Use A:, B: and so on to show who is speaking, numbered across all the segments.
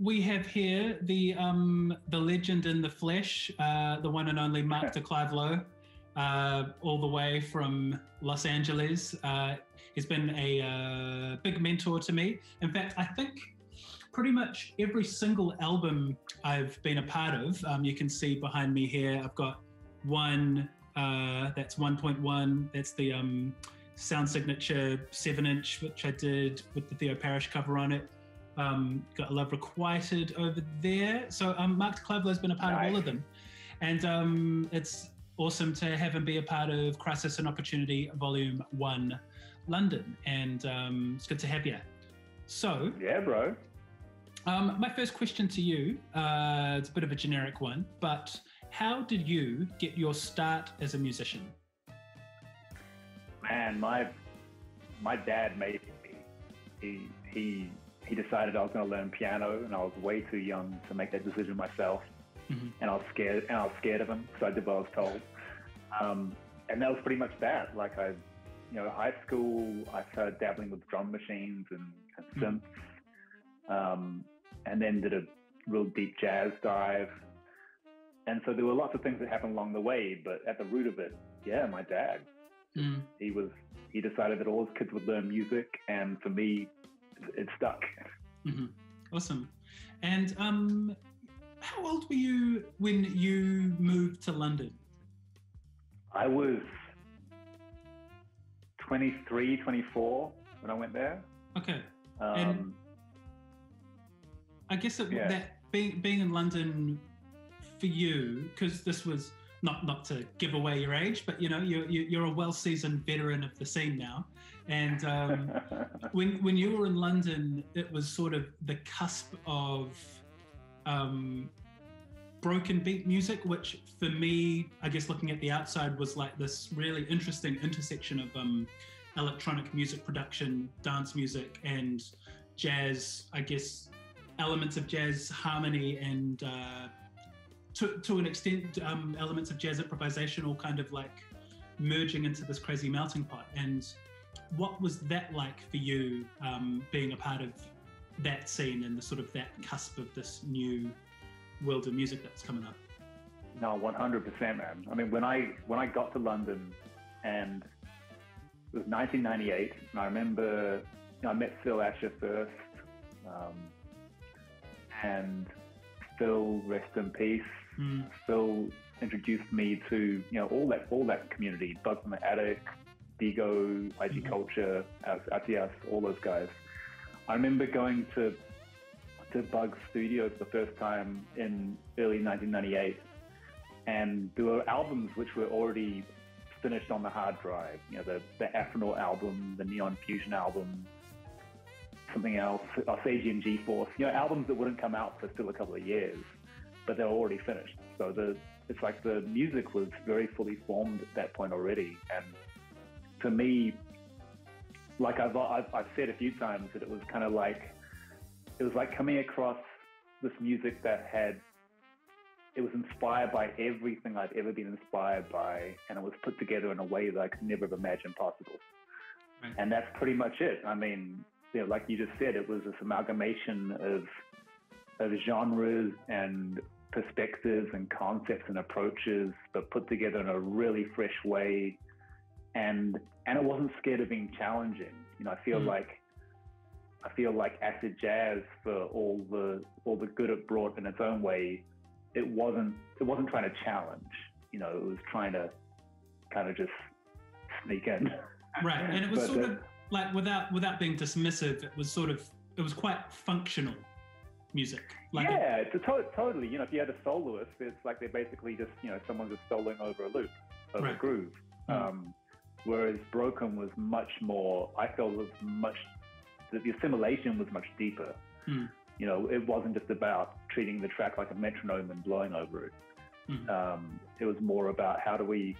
A: we have here the um, the legend in the flesh, uh, the one and only Mark de Clive Lowe, uh, all the way from Los Angeles. Uh, he's been a uh, big mentor to me. In fact, I think pretty much every single album I've been a part of. Um, you can see behind me here, I've got one uh, that's 1.1. That's the um, sound signature seven inch, which I did with the Theo Parrish cover on it. Um, got Love Requited over there. So um, Mark Clive-Lowe's been a part nice. of all of them. And um, it's awesome to have him be a part of Crisis and Opportunity Volume 1 London. And um, it's good to have you. So,
B: yeah, bro.
A: Um, my first question to you, uh, it's a bit of a generic one, but how did you get your start as a musician?
B: Man, my my dad made me. He he he decided I was going to learn piano, and I was way too young to make that decision myself. Mm-hmm. And I was scared, and I was scared of him, so I did what I was told. Um, and that was pretty much that. Like I, you know, high school, I started dabbling with drum machines and, and mm-hmm. synths, mm-hmm. um, and then did a real deep jazz dive. And so there were lots of things that happened along the way, but at the root of it, yeah, my dad. Mm. He was he decided that all his kids would learn music, and for me, it stuck.
A: Mm-hmm. Awesome. And um, how old were you when you moved to London?
B: I was 23, 24 when I went there.
A: Okay. Um, and I guess it, yeah. that being being in London for you, because this was not not to give away your age, but you know you're you're a well seasoned veteran of the scene now, and um, when when you were in London, it was sort of the cusp of um, broken beat music, which for me, I guess looking at the outside, was like this really interesting intersection of um, electronic music production, dance music, and jazz. I guess elements of jazz harmony and uh, to, to an extent, um, elements of jazz improvisation all kind of like merging into this crazy melting pot. And what was that like for you, um, being a part of that scene and the sort of that cusp of this new world of music that's coming up?
B: No, one hundred percent, man. I mean, when I when I got to London, and it was 1998, and I remember you know, I met Phil Asher first, um, and Phil, rest in peace. Mm. Phil introduced me to you know all that all that community, Bugz in the Attic, Vigo, IG mm-hmm. Culture, Attias, all those guys. I remember going to to Bugz Studio for the first time in early 1998, and there were albums which were already finished on the hard drive. You know, the the Afronaut album, the Neon Phusion album, something else, Osagian G-Force. You know, albums that wouldn't come out for still a couple of years but they're already finished. So the it's like the music was very fully formed at that point already. And for me, like I've, I've, I've said a few times that it was kind of like, it was like coming across this music that had, it was inspired by everything I'd ever been inspired by. And it was put together in a way that I could never have imagined possible. Right. And that's pretty much it. I mean, you know, like you just said, it was this amalgamation of of genres and perspectives and concepts and approaches, but put together in a really fresh way. And and it wasn't scared of being challenging. You know, I feel mm. like I feel like acid jazz for all the all the good it brought in its own way, it wasn't it wasn't trying to challenge. You know, it was trying to kind of just sneak in.
A: Right. And it was sort the, of like without without being dismissive, it was sort of it was quite functional music.
B: Like yeah, a, to- totally. You know, if you had a soloist, it's like they're basically just you know someone just soloing over a loop, over right. a groove. Mm. Um, whereas Broken was much more. I felt was much. The, the assimilation was much deeper. Mm. You know, it wasn't just about treating the track like a metronome and blowing over it. Mm. Um, it was more about how do we.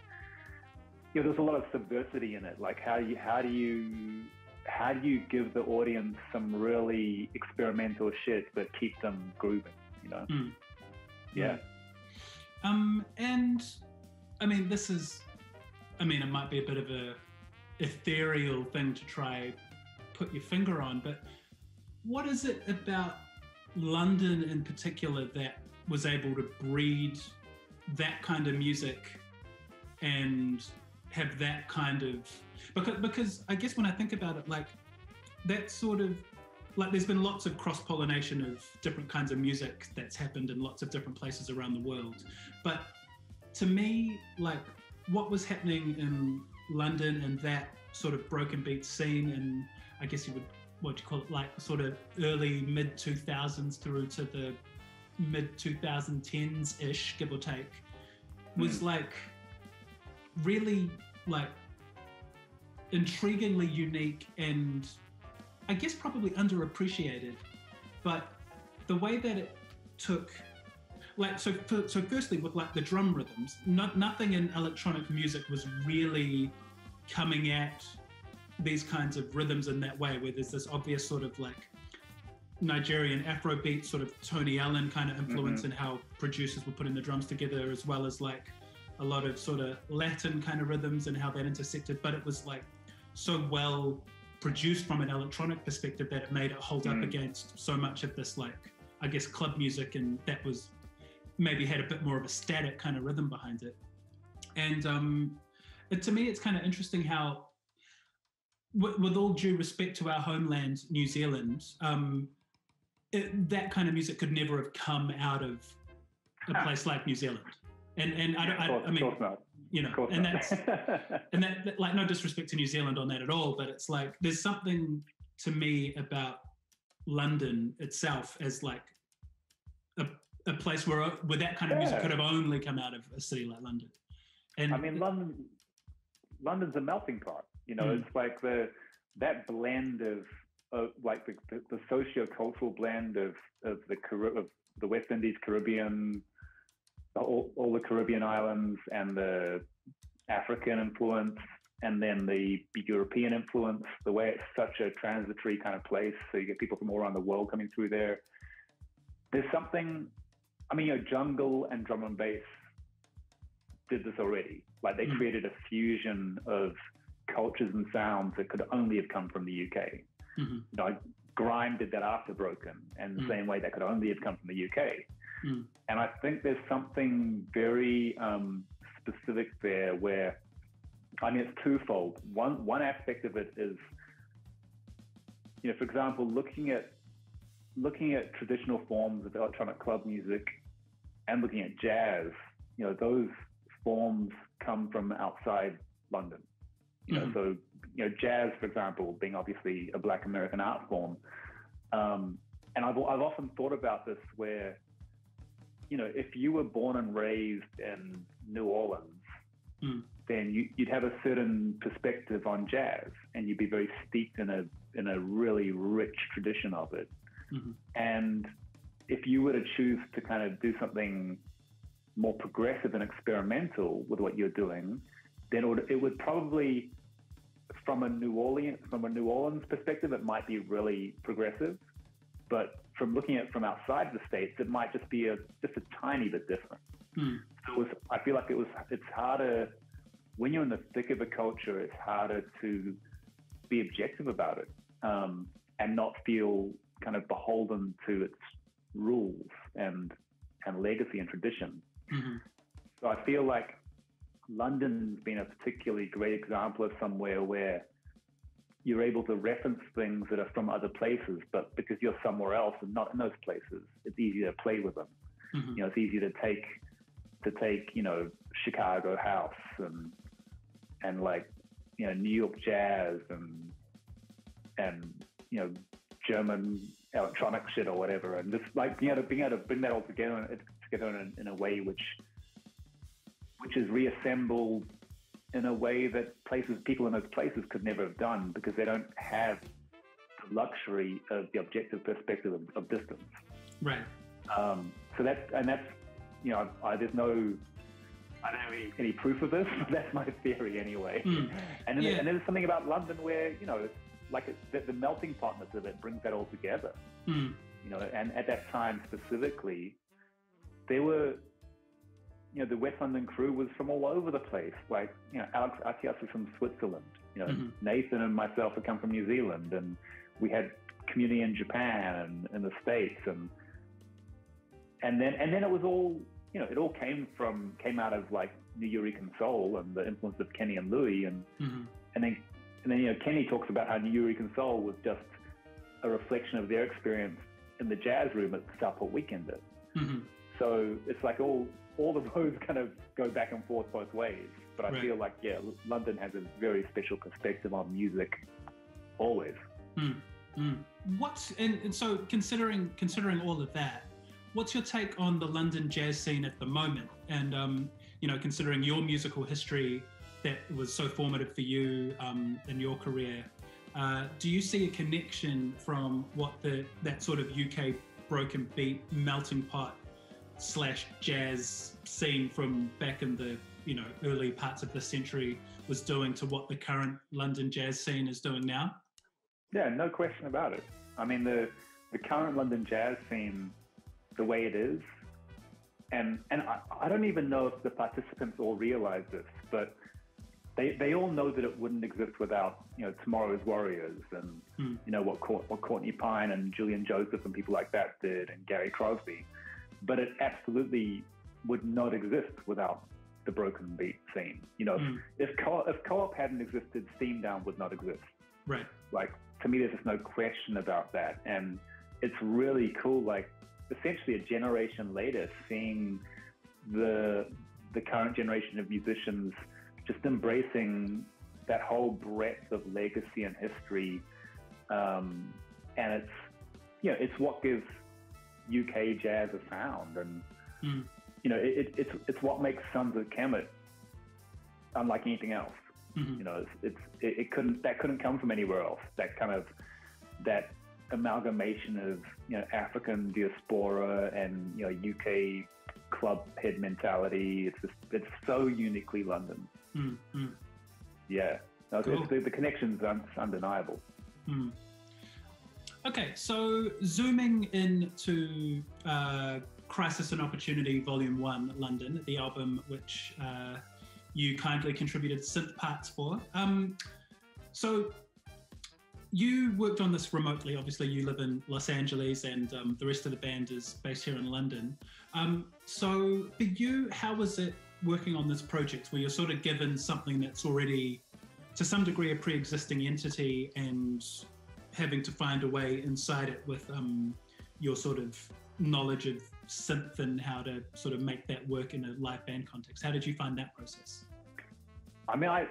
B: You know, there's a lot of subversity in it. Like how do you how do you how do you give the audience some really experimental shit but keep them grooving? You know? Mm. Yeah.
A: Um, and I mean, this is, I mean, it might be a bit of a ethereal thing to try put your finger on, but what is it about London in particular that was able to breed that kind of music and have that kind of because because I guess when I think about it, like that sort of like there's been lots of cross pollination of different kinds of music that's happened in lots of different places around the world, but to me, like what was happening in London and that sort of broken beat scene, and I guess you would what do you call it, like sort of early mid 2000s through to the mid 2010s ish, give or take, was mm. like really like intriguingly unique and I guess probably underappreciated. But the way that it took like so for, so firstly with like the drum rhythms not, nothing in electronic music was really coming at these kinds of rhythms in that way where there's this obvious sort of like Nigerian Afrobeat sort of Tony Allen kind of influence mm-hmm. in how producers were putting the drums together as well as like a lot of sort of Latin kind of rhythms and how that intersected but it was like so well produced from an electronic perspective that it made it hold mm. up against so much of this like I guess club music and that was maybe had a bit more of a static kind of rhythm behind it. And um, it, to me, it's kind of interesting how, with, with, all due respect to our homeland, New Zealand, um, it, that kind of music could never have come out of a place like New Zealand. And and I, I, I, I mean, you know, and that's and that, that like no disrespect to New Zealand on that at all, but it's like there's something to me about London itself as like a a place where where that kind of yeah. music could have only come out of a city like London.
B: And I mean, London, London's a melting pot. You know, mm. it's like the that blend of, of like the, the, the socio-cultural blend of of the of the West Indies, Caribbean, all, all the Caribbean islands, and the African influence, and then the European influence. The way it's such a transitory kind of place, so you get people from all around the world coming through there. There's something I mean, you know, jungle and drum and bass did this already. Like they mm. created a fusion of cultures and sounds that could only have come from the UK. Mm-hmm. You know, grime did that after Broken, and the mm. same way that could only have come from the UK. Mm. And I think there's something very um, specific there where, I mean, it's twofold. One one aspect of it is, you know, for example, looking at looking at traditional forms of electronic club music and looking at jazz, you know, those forms come from outside London. You know, mm-hmm. so you know, jazz, for example, being obviously a Black American art form, um, and I've I've often thought about this where, you know, if you were born and raised in New Orleans, mm. then you, would have a certain perspective on jazz, and you'd be very steeped in a in a really rich tradition of it. Mm-hmm. And if you were to choose to kind of do something more progressive and experimental with what you're doing, then it would, it would probably, from a New Orleans from a New Orleans perspective, it might be really progressive. But from looking at it from outside the states, it might just be a just a tiny bit different. Hmm. So was, I feel like it was it's harder when you're in the thick of a culture. It's harder to be objective about it um, and not feel kind of beholden to its rules and and legacy and tradition. Mm-hmm. So I feel like London's been a particularly great example of somewhere where you're able to reference things that are from other places, but because you're somewhere else and not in those places, it's easier to play with them. Mm-hmm. You know, it's easier to take to take you know Chicago house and and like you know New York jazz and and you know German electronic shit or whatever, and just like being able to being able to bring that all together together in, in a way which which is reassembled in a way that places people in those places could never have done because they don't have the luxury of the objective perspective of, of distance.
A: Right.
B: Um, so that's and that's you know I, there's no I don't have any, any proof of this. that's my theory anyway. Mm. And then, yeah. and there's something about London where you know like the, the, melting potness of it brings that all together. Mm. You know, and at that time specifically, there were, you know, the West London crew was from all over the place. Like, you know, Alex Attias was from Switzerland. You know, mm-hmm. Nathan and myself had come from New Zealand, and we had community in Japan and in the States, and and then and then it was all you know it all came from came out of like Nuyorican soul and the influence of Kenny and Louie, and mm-hmm. and then and then you know Kenny talks about how Nuyorican soul was just a reflection of their experience in the jazz room at the Southport Weekender. Mm-hmm. So it's like all all the roads kind of go back and forth both ways. But I right. feel like yeah, London has a very special perspective on music, always.
A: Mm. Mm. What's and, and so considering considering all of that, what's your take on the London jazz scene at the moment? And um, you know, considering your musical history that was so formative for you um, in your career, uh, do you see a connection from what the that sort of UK broken beat melting pot slash jazz scene from back in the you know early parts of the century was doing to what the current London jazz scene is doing now?
B: Yeah, no question about it. I mean, the the current London jazz scene, the way it is, and and I, I don't even know if the participants all realize this, but they, they all know that it wouldn't exist without you know tomorrow's warriors and mm. you know what what Courtney Pine and Julian Joseph and people like that did and Gary Crosby, but it absolutely would not exist without the broken beat scene. You know, mm. if co- if co-op hadn't existed, Steam Down would not exist.
A: Right.
B: Like to me, there's just no question about that, and it's really cool. Like essentially, a generation later, seeing the the current generation of musicians just embracing that whole breadth of legacy and history, um, and it's you know it's what gives UK jazz a sound, and mm. you know it, it, it's it's what makes Sons of Kemet unlike anything else. Mm-hmm. You know, it's, it's it, it, couldn't that couldn't come from anywhere else. That kind of that amalgamation of you know African diaspora and you know UK club head mentality. It's just it's so uniquely London. Mm-hmm. Yeah, no, cool. the, the connection's are undeniable. Mm.
A: Okay, so zooming into uh, Crisis and Opportunity Volume 1, London, the album which uh, you kindly contributed synth parts for. Um, so you worked on this remotely. Obviously, you live in Los Angeles, and um, the rest of the band is based here in London. Um, so, for you, how was it working on this project, where you're sort of given something that's already, to some degree, a pre-existing entity, and having to find a way inside it with um, your sort of knowledge of synth and how to sort of make that work in a live band context. How did you find that process?
B: I mean, I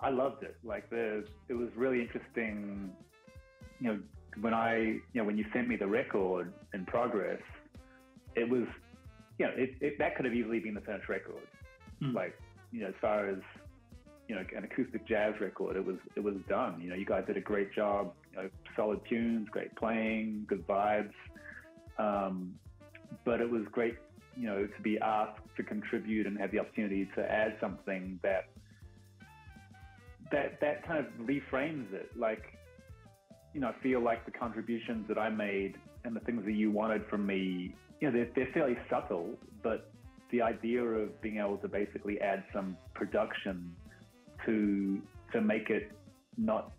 B: I loved it. Like the it was really interesting. You know, when I you know when you sent me the record in progress, it was you know it, it that could have easily been the finished record. Mm. Like you know, as far as you know, an acoustic jazz record, it was it was done. You know, you guys did a great job. You know, solid tunes, great playing, good vibes. Um, but it was great, you know, to be asked to contribute and have the opportunity to add something that that that kind of reframes it. Like, you know, I feel like the contributions that I made and the things that you wanted from me, you know, they're, they're fairly subtle, but the idea of being able to basically add some production to to make it not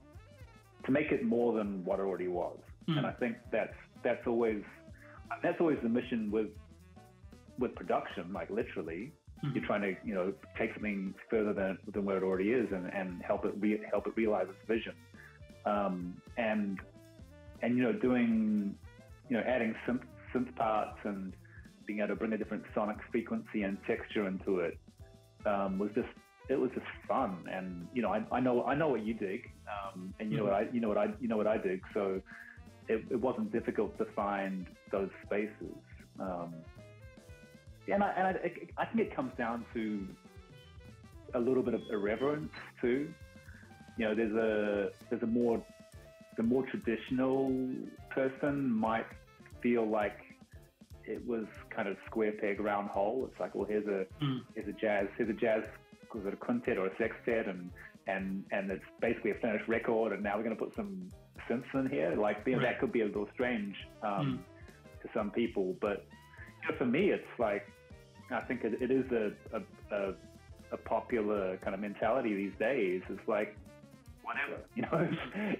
B: to make it more than what it already was. Mm. And I think that's that's always that's always the mission with with production, like literally. Mm-hmm. You're trying to, you know, take something further than, than where it already is and, and help it re- help it realize its vision. Um, and and you know, doing, you know, adding synth, synth parts and being able to bring a different sonic frequency and texture into it um, was just it was just fun. And you know, I, I know I know what you dig, um, and you mm-hmm. know what I you know what I you know what I dig. So it, it wasn't difficult to find those spaces. Um, and I, and I, I think it comes down to a little bit of irreverence too. You know, there's a there's a more the more traditional person might feel like it was kind of square peg round hole. It's like, well, here's a mm. here's a jazz here's a jazz was it a quintet or a sextet, and and and it's basically a finished record, and now we're going to put some synths in here. Like, know, right. that could be a little strange um, mm. to some people, but you know, for me, it's like I think it, it is a, a, a, a popular kind of mentality these days. It's like whatever, you know,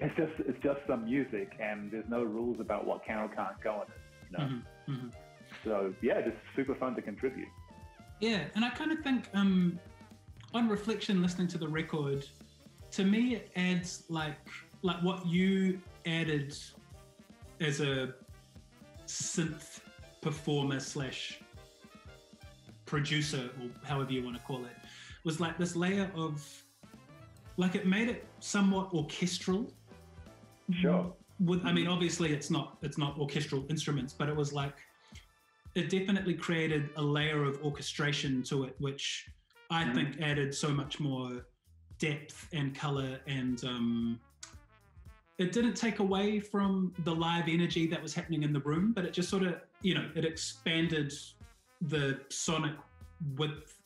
B: it's just it's just some music, and there's no rules about what can or can't go in it. You know, mm-hmm. Mm-hmm. So yeah, just super fun to contribute.
A: Yeah, and I kind of think, um, on reflection, listening to the record, to me it adds like like what you added as a synth performer slash producer or however you want to call it was like this layer of like it made it somewhat orchestral.
B: Sure.
A: With i mean obviously it's not it's not orchestral instruments but it was like it definitely created a layer of orchestration to it which i mm. think added so much more depth and color and um, it didn't take away from the live energy that was happening in the room but it just sort of you know it expanded the sonic width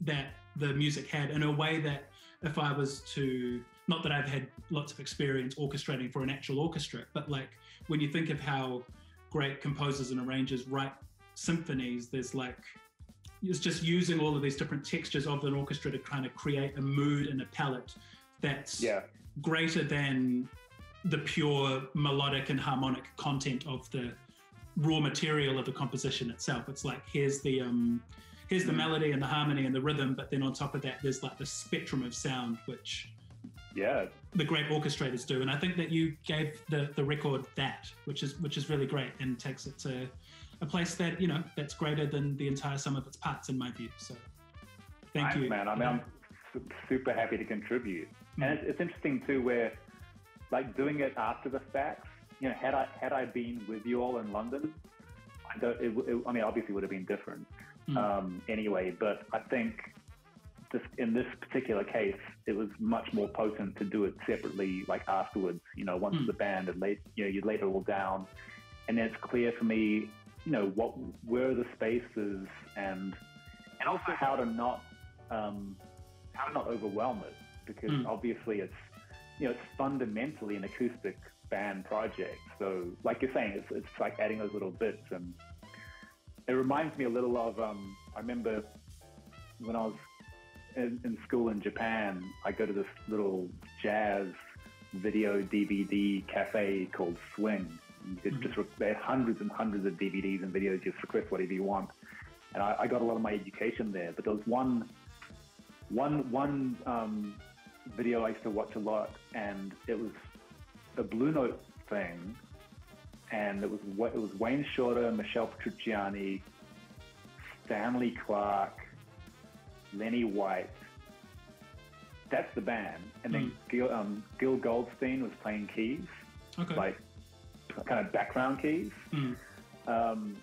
A: that the music had in a way that if I was to not that I've had lots of experience orchestrating for an actual orchestra, but like when you think of how great composers and arrangers write symphonies, there's like it's just using all of these different textures of an orchestra to kind of create a mood and a palette that's
B: yeah.
A: greater than the pure melodic and harmonic content of the raw material of the composition itself. It's like here's the um, here's the mm. melody and the harmony and the rhythm, but then on top of that, there's like the spectrum of sound, which
B: yeah,
A: the great orchestrators do. And I think that you gave the the record that, which is which is really great and takes it to a place that you know that's greater than the entire sum of its parts, in my view. So thank
B: Thanks,
A: you,
B: man. I mean, I'm super happy to contribute, mm. and it's, it's interesting too, where like doing it after the fact you know, had I had I been with you all in London, I don't. It, it, I mean, obviously, would have been different mm. um, anyway. But I think just in this particular case, it was much more potent to do it separately, like afterwards. You know, once mm. the band had laid, you know, you laid it all down, and then it's clear for me, you know, what where the spaces and and also how to not um, how to not overwhelm it because mm. obviously it's you know it's fundamentally an acoustic band project. So, like you're saying, it's, it's like adding those little bits. And it reminds me a little of, um, I remember when I was in, in, school in Japan, I go to this little jazz video DVD cafe called Swing. You could mm-hmm. just, they had hundreds and hundreds of DVDs and videos. Just request whatever you want. And I, I, got a lot of my education there. But there was one, one, one um, video I used to watch a lot, and it was the Blue Note thing, and it was it was Wayne Shorter, Michel Petrucciani, Stanley Clarke, Lenny White. That's the band, and then mm. Gil, um, Gil, Goldstein was playing keys,
A: okay.
B: like kind of background keys,
A: mm.
B: um,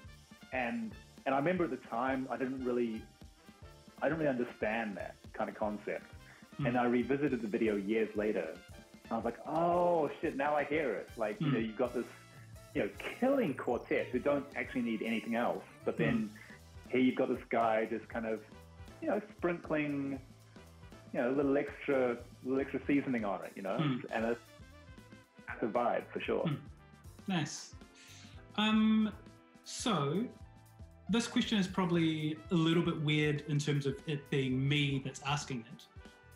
B: and and I remember at the time I didn't really I didn't really understand that kind of concept, mm. and I revisited the video years later I was like, oh shit, now I hear it. Like, mm. you know, hmm. you've got this, you know, killing quartet who don't actually need anything else. But then mm. here you've got this guy just kind of, you know, sprinkling, you know, a little extra, little extra seasoning on it, you know, mm. and it's, that's a vibe for sure.
A: Nice. Um, so this question is probably a little bit weird in terms of it being me that's asking it,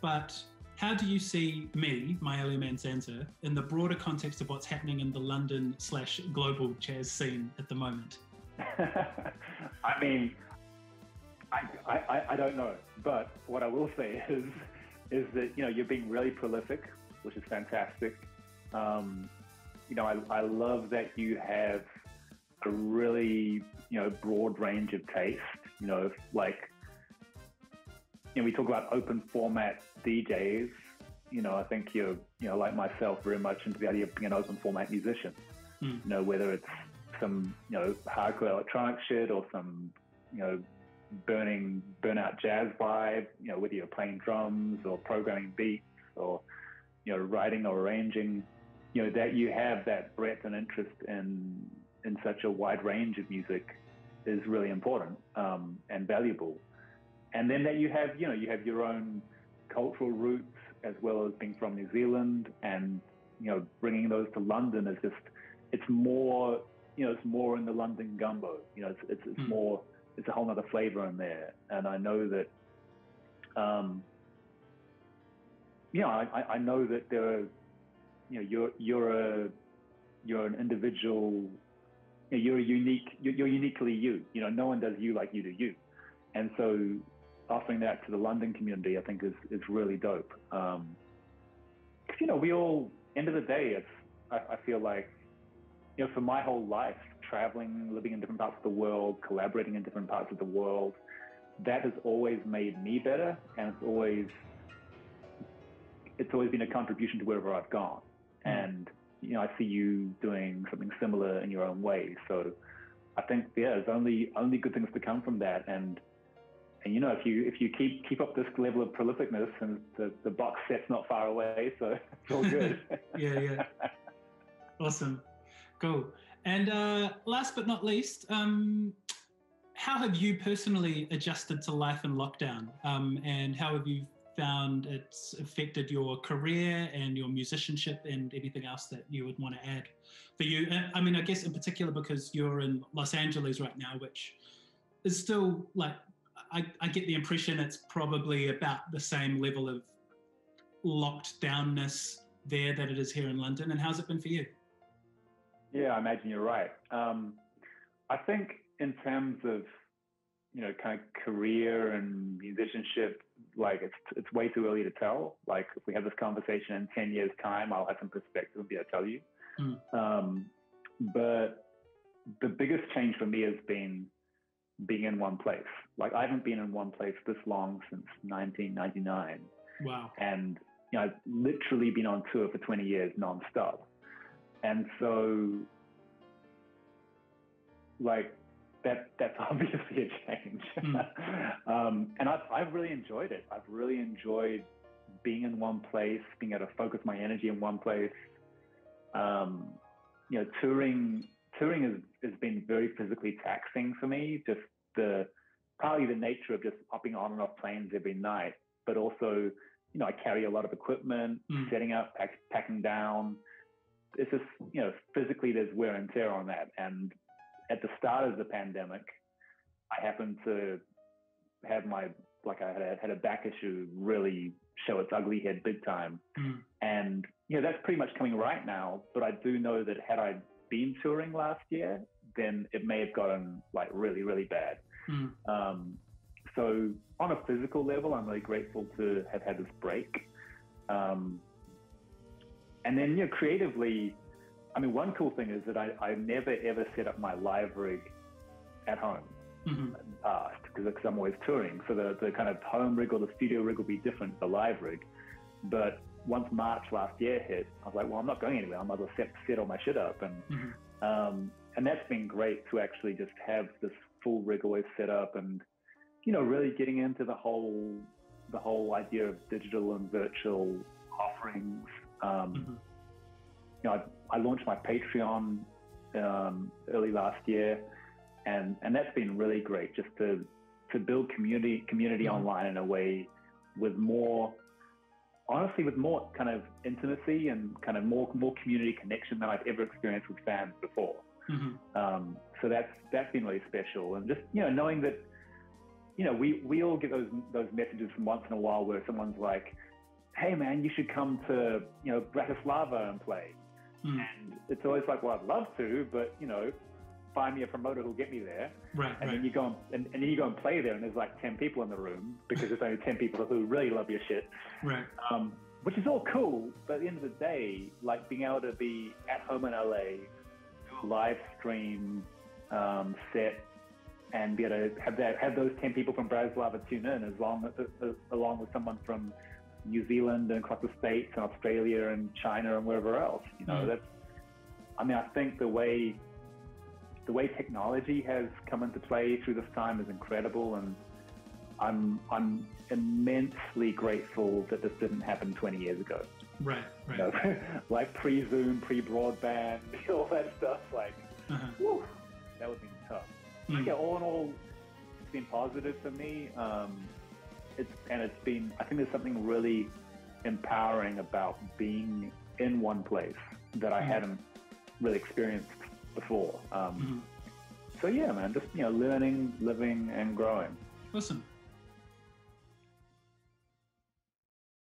A: but how do you see me, my Myele Manzanza, in the broader context of what's happening in the London slash global jazz scene at the moment?
B: I mean, I, I, I don't know, but what I will say is is that you know you're being really prolific, which is fantastic. Um, you know, I, I love that you have a really you know broad range of taste. You know, like you know, we talk about open format DJs. You know, I think you're, you know, like myself, very much into the idea of being an open format musician.
A: Mm.
B: You know, whether it's some, you know, hardcore electronic shit or some, you know, burning burnout jazz vibe. You know, whether you're playing drums or programming beats or, you know, writing or arranging. You know, that you have that breadth and interest in in such a wide range of music is really important um, and valuable and then that you have, you know, you have your own cultural roots as well as being from New Zealand, and you know, bringing those to London is just, it's more, you know, it's more in the London gumbo. You know, it's it's, it's mm. more, it's a whole other flavor in there, and I know that. Um, you know, I, I know that there are, you know, you're you're a you're an individual, you you're unique. You're, uniquely you. You know, no one does you like you do you. And so offering that to the London community, I think is is really dope. Um, cause, you know, we all end of the day, it's I, I feel like you know, for my whole life, traveling, living in different parts of the world, collaborating in different parts of the world, that has always made me better, and it's always it's always been a contribution to wherever I've gone. Mm. And you know, I see you doing something similar in your own way. So I think yeah, there's only only good things to come from that. And and you know, if you if you keep keep up this level of prolificness, and the, the box set's not far away, so it's all good.
A: yeah, yeah. Awesome, cool. And uh, last but not least, um, how have you personally adjusted to life in lockdown? Um, and how have you found it's affected your career and your musicianship and anything else that you would want to add for you? I mean, I guess in particular because you're in Los Angeles right now, which is still like, I, I get the impression it's probably about the same level of locked downness there that it is here in London. And how's it been for you?
B: Yeah, I imagine you're right. Um, I think in terms of you know kind of career and musicianship like it's it's way too early to tell. Like if we have this conversation in ten years' time, I'll have some perspective and be able to tell you. Mm. Um, but the biggest change for me has been being in one place. Like I haven't been in one place this long since 1999.
A: Wow.
B: And you know, I've literally been on tour for 20 years nonstop. And so, like, that that's obviously a change. Mm. um, and I've, I've really enjoyed it. I've really enjoyed being in one place, being able to focus my energy in one place. Um, you know, touring touring has, has been very physically taxing for me. Just the partly the nature of just hopping on and off planes every night, but also, you know, I carry a lot of equipment, mm. setting up, pack, packing down. It's just, you know, physically there's wear and tear on that. And at the start of the pandemic, I happened to have my like I had a, had a back issue really show its ugly head big time, mm. and you know that's pretty much coming right now. But I do know that had I been touring last year, then it may have gotten like really really bad. Mm. Um, so on a physical level, I'm really grateful to have had this break. Um, and then you know creatively, I mean, one cool thing is that I, I never ever set up my live rig at home mm-hmm. in the past because I'm always touring. So the, the kind of home rig or the studio rig will be different, the live rig. But once March last year hit, I was like, well, I'm not going anywhere. I might as well set, set all my shit up. And, mm-hmm. um, and that's been great to actually just have this full rig always set up and, you know, really getting into the whole, the whole idea of digital and virtual offerings. Um, mm-hmm you know, I, I launched my Patreon um, early last year, and and that's been really great just to to build community community mm-hmm. online in a way with more honestly with more kind of intimacy and kind of more more community connection than I've ever experienced with fans before. Mm-hmm. Um, so that's that's been really special, and just you know knowing that you know we we all get those those messages from once in a while where someone's like, "Hey man, you should come to you know Bratislava and play," Mm. And it's always like, well, I'd love to, but you know, find me a promoter who'll get me there.
A: Right.
B: And
A: right.
B: then you go and, and, then you go and play there, and there's like ten people in the room because there's only ten people who really love your shit.
A: Right.
B: Um, which is all cool, but at the end of the day, like being able to be at home in LA, do a live stream um, set, and be able to have that have those ten people from Bratislava tune in as long as, uh, along with someone from New Zealand and across the states and Australia and China and wherever else. You know, mm. that's. I mean, I think the way the way technology has come into play through this time is incredible, and I'm I'm immensely grateful that this didn't happen 20 years ago.
A: Right, right.
B: You know, like pre-Zoom, pre-broadband, all that stuff. Like, uh-huh. whew, that would be tough. Mm. Yeah, all in all, it's been positive for me. Um, it's and it's been I think there's something really empowering about being in one place that I mm-hmm. hadn't really experienced before. Um, mm-hmm. So yeah, man, just you know, learning, living, and growing.
A: Listen,